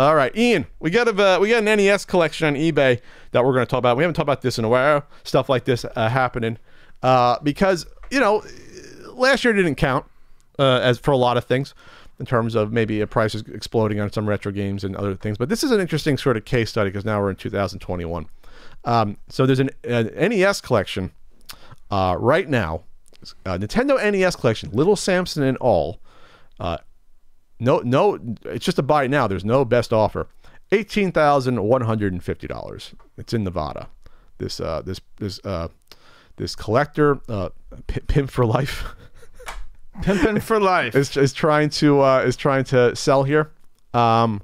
All right, Ian, we got a uh, we got an NES collection on eBay that we're going to talk about. We haven't talked about this in a while. Stuff like this uh, happening uh, because you know last year didn't count uh, as for a lot of things in terms of maybe a prices exploding on some retro games and other things. But this is an interesting sort of case study because now we're in 2021. Um, so there's an, an NES collection uh, right now, uh, Nintendo NES collection, Little Samson and all. No, no, it's just a buy now. There's no best offer. Eighteen thousand one hundred and fifty dollars. It's in Nevada. This, uh, this, this, uh, this collector, uh, pimp for life, Pimpin' for life. is, is trying to uh, is trying to sell here. Um,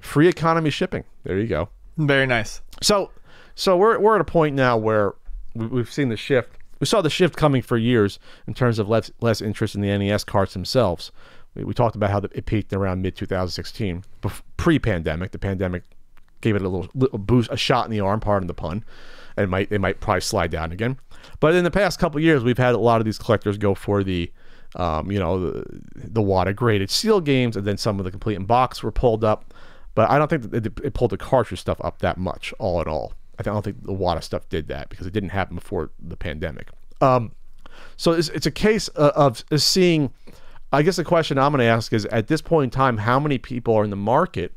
free economy shipping. There you go. Very nice. So, so we're we're at a point now where we- we've seen the shift. We saw the shift coming for years in terms of less less interest in the NES carts themselves. We, talked about how the, it peaked around mid 2016, pre-pandemic. The pandemic gave it a little, little boost, a shot in the arm, pardon the pun, and it might it might probably slide down again. But in the past couple years, we've had a lot of these collectors go for the um, you know, the, the WATA graded seal games, and then some of the complete in box were pulled up. But I don't think that it, it pulled the cartridge stuff up that much, all in all. I don't think the WATA stuff did that because it didn't happen before the pandemic. Um, so it's, it's a case of of seeing. I guess the question I'm going to ask is: at this point in time, how many people are in the market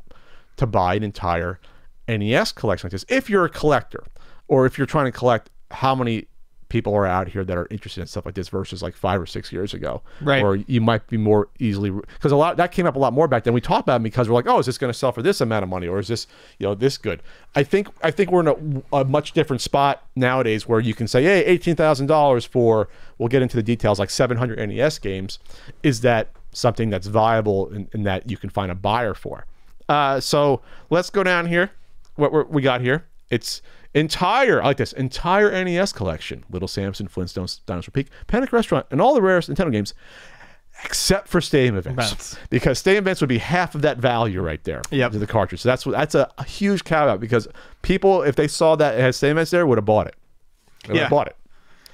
to buy an entire NES collection like this? If you're a collector, or if you're trying to collect, how many people are out here that are interested in stuff like this versus like five or six years ago, Right. Or you might be more easily because a lot that came up a lot more back then. We talked about it because we're like, oh, is this going to sell for this amount of money, or is this you know this good? I think I think we're in a, a much different spot nowadays where you can say, hey, eighteen thousand dollars for we'll get into the details like seven hundred NES games. Is that something that's viable and, and that you can find a buyer for? Uh, so let's go down here. What we're, we got here? It's entire, I like this entire NES collection: Little Samson, Flintstones, Dinosaur Peak, Panic Restaurant, and all the rarest Nintendo games, except for stadium events, Events. because stadium events would be half of that value right there. Yep. to the cartridge. So that's what that's a, a huge caveat because people, if they saw that it had stadium events there, would have bought it. They would Yeah. have bought it.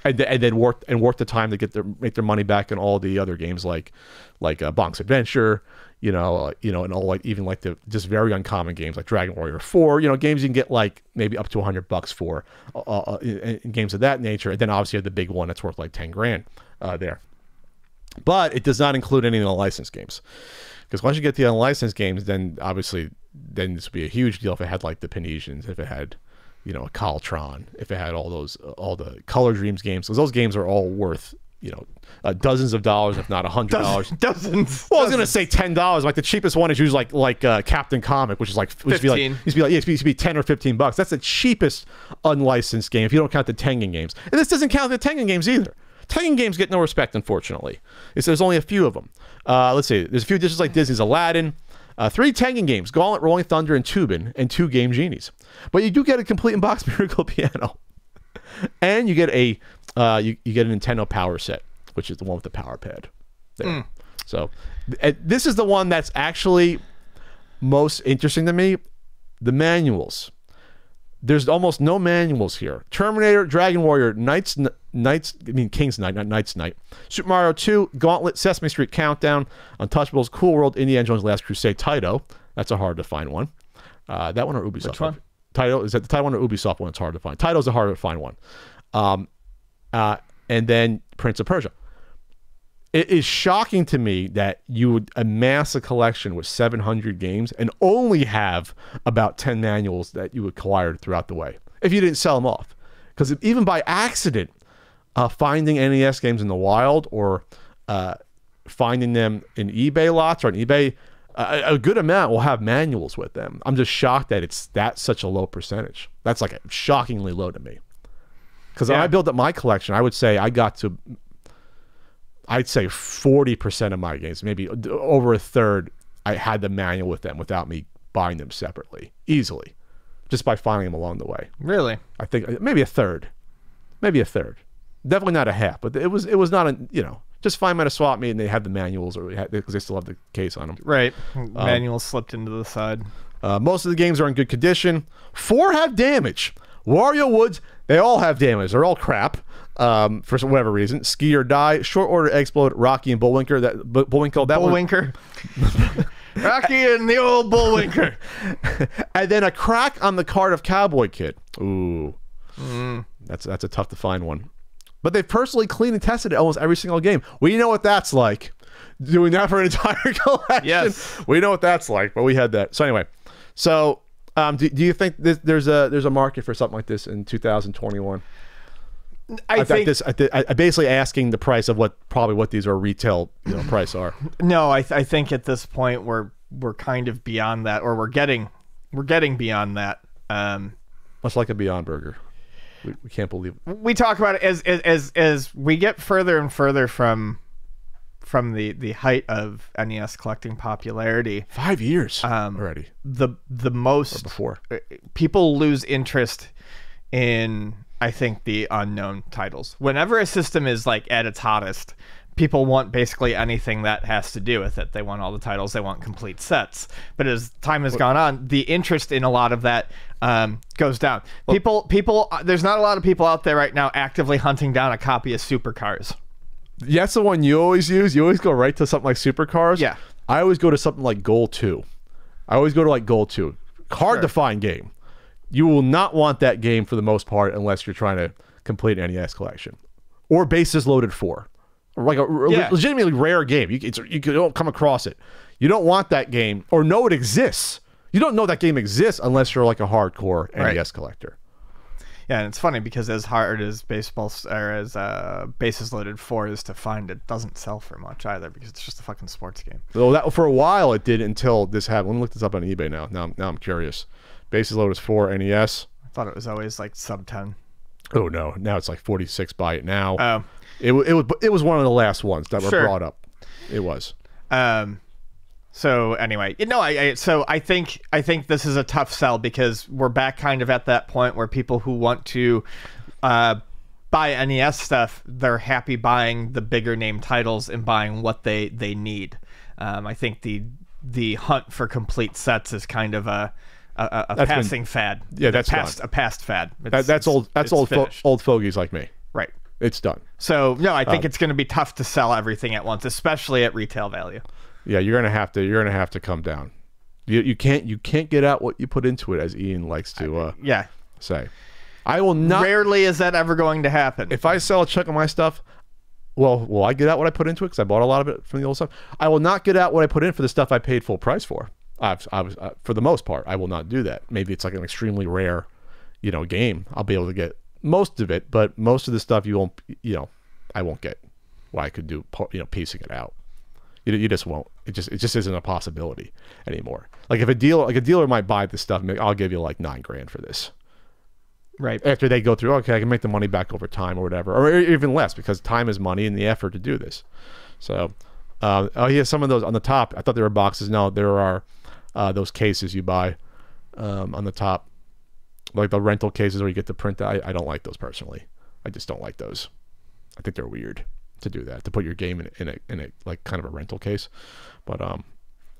And, and then worked and worked the time to get their make their money back in all the other games like like uh, Bonk's Adventure, you know, uh, you know, and all like even like the just very uncommon games like Dragon Warrior Four, you know, games you can get like maybe up to hundred bucks for, uh, uh, in, in games of that nature. And then obviously you have the big one that's worth like ten grand uh, there, but it does not include any of the licensed games because once you get the unlicensed games, then obviously then this would be a huge deal if it had like the Panesians, if it had you know a Caltron, if it had all those all the Color Dreams games, because those games are all worth you know uh, dozens of dollars, if not a hundred dollars. Dozens. Well, I was gonna say ten dollars. Like the cheapest one is usually like like uh, Captain Comic, which is like which used to be like 15. used to be like yeah, it used to be ten or fifteen bucks. That's the cheapest unlicensed game if you don't count the Tengen games. And this doesn't count the Tengen games either. Tengen games get no respect, unfortunately. It's, there's only a few of them. Uh, let's see. There's a few dishes like Disney's Aladdin, uh, three Tengen games: Gauntlet, Rolling Thunder, and Toobin', and two Game Genies. But you do get a complete in box Miracle Piano, and you get a uh, you, you get a Nintendo Power Set, which is the one with the power pad. There. So th- this is the one that's actually most interesting to me. The manuals. There's almost no manuals here. Terminator, Dragon Warrior, Knights, Kn- Knights. I mean King's Knight, not Knights Knight. Super Mario 2, Gauntlet, Sesame Street Countdown, Untouchables, Cool World, Indiana Jones: Last Crusade, Taito. That's a hard to find one. Uh, that one or Ubisoft? Which one? Taito is that the Taito one or Ubisoft one? It's hard to find. Taito's a hard to find one. Um, uh, and then Prince of Persia. It is shocking to me that you would amass a collection with 700 games and only have about 10 manuals that you acquired throughout the way if you didn't sell them off. Because even by accident, uh, finding NES games in the wild or uh, finding them in eBay lots or on eBay, a, a good amount will have manuals with them. I'm just shocked that it's that such a low percentage. That's like shockingly low to me. Because when I built up my collection, I would say I got to I'd say 40% of my games, maybe over a third, I had the manual with them without me buying them separately, easily, just by finding them along the way. Really? I think uh, maybe a third, maybe a third, definitely not a half, but it was it was not a you know just find them at a swap meet and they have the manuals or because they still have the case on them. Right. Manual slipped into the side. Uh, most of the games are in good condition. Four have damage. Wario Woods, they all have damage. They're all crap um, for some, whatever reason. Ski or Die, Short Order Eggsplode, Rocky and Bullwinker. That Bu- Bullwinkle, that one, Bullwinker. Rocky and the old Bullwinker. and then a crack on the card of Cowboy Kid. Ooh, that's that's a tough to find one. But they've personally cleaned and tested it almost every single game. We know what that's like. Doing that for an entire collection. Yes. we know what that's like. But we had that. So anyway, so um, do, do you think this, there's a there's a market for something like this in 2021? I I think this. I, th- I basically asking the price of what probably what these are retail you know, price are. no. I, th- I think at this point we're we're kind of beyond that, or we're getting we're getting beyond that. Um, Much like a Beyond Burger. We, we can't believe. we talk about it as as as, as we get further and further from from the the height of NES collecting popularity. Five years Um, already The the most before. uh, people lose interest in I think the unknown titles. Whenever a system is like at its hottest, people want basically anything that has to do with it. They want all the titles, they want complete sets. But as time has gone on, the interest in a lot of that um, goes down. People people uh, there's not a lot of people out there right now actively hunting down a copy of Supercars. Yeah, that's the one you always use. You always go right to something like Supercars. Yeah. I always go to something like Goal 2. I always go to like Goal 2. Hard to find game. You will not want that game for the most part unless you're trying to complete an NES collection. Or Bases Loaded 4. Like a Yeah. legitimately rare game. You, it's, you don't come across it. You don't want that game or know it exists. You don't know that game exists unless you're like a hardcore Right. NES collector. Yeah, and it's funny because as hard as baseball or as uh, bases loaded four is to find, it doesn't sell for much either because it's just a fucking sports game. Well, that for a while it did until this happened. Let me look this up on eBay now. Now, I'm- now I'm curious. Bases loaded four NES. I thought it was always like sub ten. Oh no, now it's like 46 by it now. Um, it, it was it was one of the last ones that were Sure. brought up. It was. Um, so anyway, you know, I, I so I think I think this is a tough sell because we're back kind of at that point where people who want to uh, buy NES stuff, they're happy buying the bigger name titles and buying what they they need. Um, I think the the hunt for complete sets is kind of a a, a- That's been- passing fad. Yeah, that's past a past fad. That, that's old. That's old. Fo- old fogies like me. It's done. So no, I Um, think it's going to be tough to sell everything at once, especially at retail value. Yeah, you're gonna have to. You're gonna have to come down. You, you can't. You can't get out what you put into it, as Ian likes to uh, Yeah. say. I will not. Rarely is that ever going to happen. if I sell a chunk of my stuff, well, will I get out what I put into it? Because I bought a lot of it from the old stuff. I will not get out what I put in for the stuff I paid full price for. I've, I was, uh, for the most part, I will not do that. Maybe it's like an extremely rare, you know, game. I'll be able to get most of it, but most of the stuff you won't, you know, I won't get. Why I could do, you know, piecing it out. You, you just won't. It just it just isn't a possibility anymore. Like if a dealer like a dealer might buy this stuff, I'll give you like nine grand for this right. after they go through, okay, I can make the money back over time or whatever, or even less because time is money and the effort to do this. So, uh, oh yeah, some of those on the top. I thought there were boxes. No, there are uh, those cases you buy um, on the top, like the rental cases where you get to print. I, I don't like those personally. I just don't like those. I think they're weird to do that to put your game in, in a in a like kind of a rental case. But um,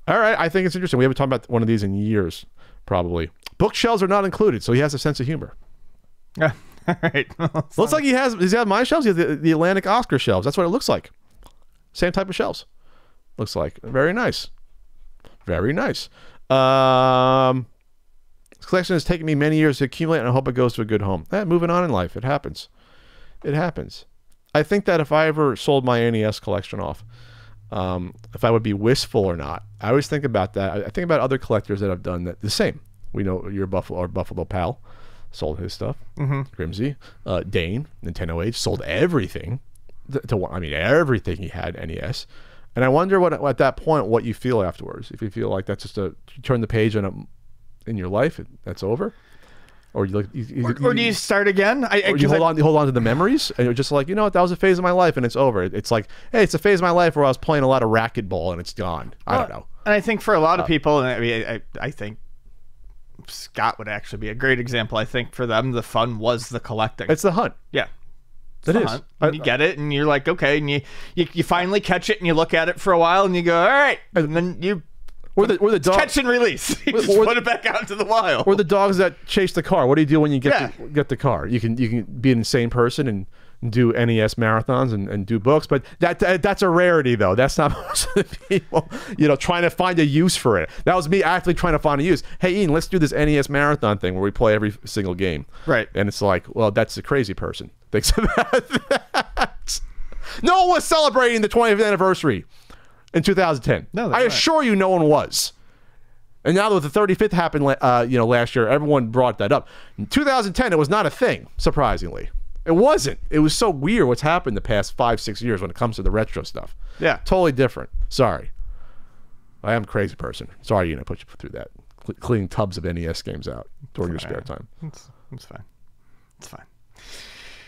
all right, I think it's interesting. We haven't talked about one of these in years, probably. Bookshelves are not included, so he has a sense of humor. Yeah. All right. Looks like he has. Does he have my shelves? He has the, the Atlantic Oskar shelves. That's what it looks like. Same type of shelves. Looks like very nice. Very nice. Um, this collection has taken me many years to accumulate, and I hope it goes to a good home. Eh, moving on in life, it happens. It happens. I think that if I ever sold my NES collection off, um, if I would be wistful or not, I always think about that. I think about other collectors that have done that the same. We know your Buffalo or Buffalo pal sold his stuff. Mm-hmm. Grimsey, uh, Dane, Nintendo Age sold everything. th- To, I mean, everything he had NES. And I wonder what at that point what you feel afterwards. If you feel like that's just a you turn the page on a, in your life, that's over, or you look, you, you, or, or do you start again? I, I, or you hold I- on, you hold on to the memories, and you're just like, you know what, that was a phase of my life, and it's over. It's like, hey, it's a phase of my life where I was playing a lot of racquetball, and it's gone. I don't know. And I think for a lot Uh, of people, and I, mean, I, I think Scott would actually be a great example. I think for them, the fun was the collecting. It's the hunt. yeah. It the I- And you get it, and you're like, okay, and you, you you finally catch it, and you look at it for a while, and you go, all right, and then you We're the we're the dog. catch and release. you just or- put it back out into the wild. We're the dogs that chase the car. What do you do when you get Yeah. the, get the car? You can you can be an insane person and do NES marathons and, and do books, but that, that that's a rarity though. That's not most of the people, you know, trying to find a use for it. That was me actually trying to find a use. Hey, Ian, let's do this NES marathon thing where we play every single game. Right. And it's like, well, that's a crazy person thinks about that. No one was celebrating the 20th anniversary in 2010. No, I assure you, no one was. And now that the 35th happened, uh, you know, last year, everyone brought that up. In 2010, it was not a thing. Surprisingly, it wasn't. It was so weird what's happened the past five, six years when it comes to the retro stuff. Yeah. Totally different. Sorry, I am a crazy person. Sorry, you know, put you through that. Cle- cleaning tubs of NES games out during your spare time. It's, it's fine. It's fine.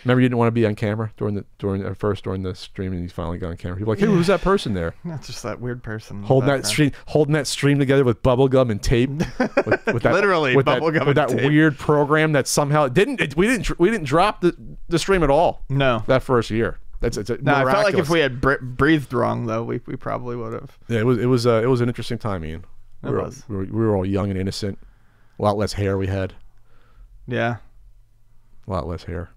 Remember, you didn't want to be on camera during the during at first during the stream, and you finally got on camera. People were like, "Hey, who's that person there?" Not just that weird person. holding that stream, holding that stream together with bubble gum and tape. With, with that, Literally, with bubble that, gum with and that tape. weird program that somehow didn't. It, we didn't. We didn't drop the the stream at all. No. that first year. That's it's a No, I felt like if we had br- breathed wrong, though, we, we probably would have. Yeah, it was it was uh, it was an interesting time, Ian. We were, was. We were, we were all young and innocent. A lot less hair we had. Yeah. A lot less hair.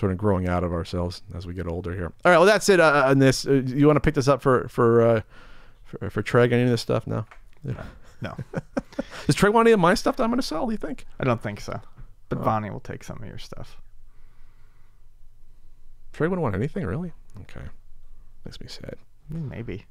Sort of growing out of ourselves as we get older here. All right, well that's it uh, on this. Uh, you want to pick this up for for uh, for, for Treg? Any of this stuff? No. No, Does Treg want any of my stuff that I'm going to sell? Do you think? I don't think so. But Bonnie will take some of your stuff. Trey wouldn't want anything, really? Okay. Makes me sad. Maybe.